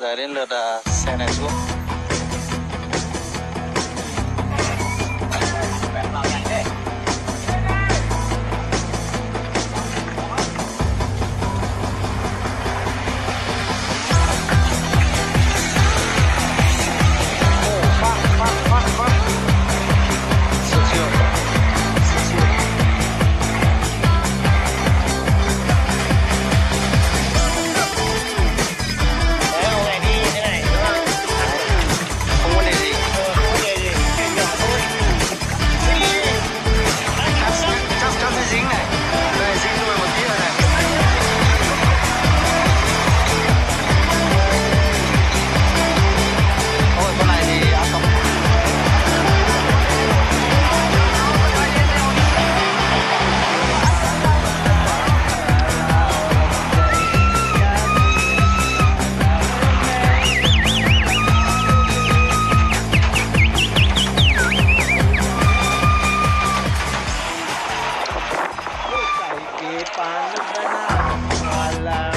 Dar în da Senegal. Paano ba na? Alam